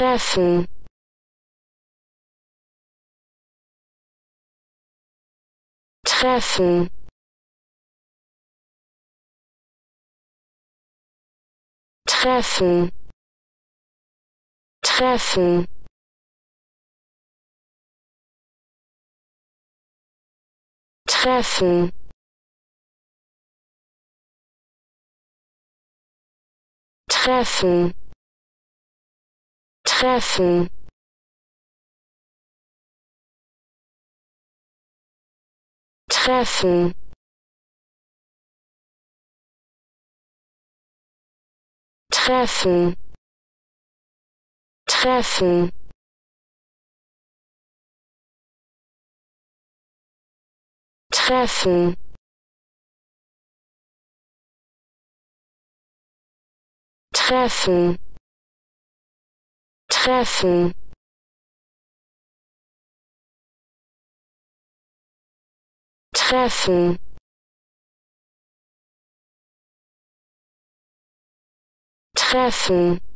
treffen. Treffen. Treffen. Treffen. Treffen. Treffen treffen treffen. Treffen. Treffen. Treffen. Treffen treffen. Treffen. Treffen